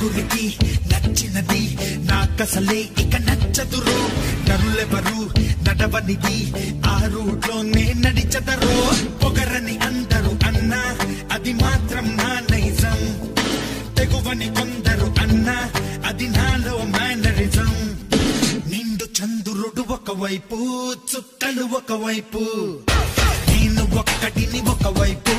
నలుగురికి నచ్చినది నాకసలే ఇక నచ్చదురు. నరులెవరు నడవనిది ఆ రూట్లోనే నడిచదరో. పొగరని అందరు అన్నా అది మాత్రం నా నైజం. తెగువని కొందరు అన్నా అది నాలో మేనరిజం. నిండు చంద్రుడు ఒకవైపు చుక్కలు ఒకవైపు. నేను ఒక్కటిని ఒకవైపు.